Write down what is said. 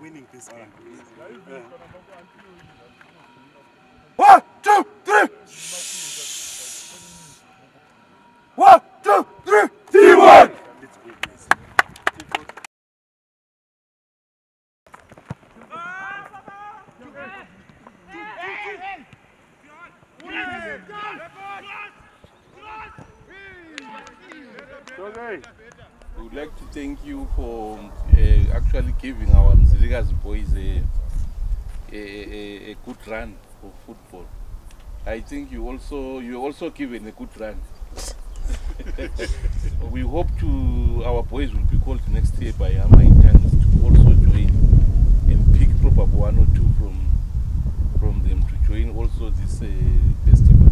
winning this game. One, two, three. One, two, three. Teamwork. Let's win this. Okay. We would like to thank you for uh, actually giving our Mzilikazi boys a, a, a, a, good run of football. I think you also you also given a good run. we hope to our boys will be called next year by Hammer and Tongues to also join and pick probably one or two from from them to join also this uh, festival.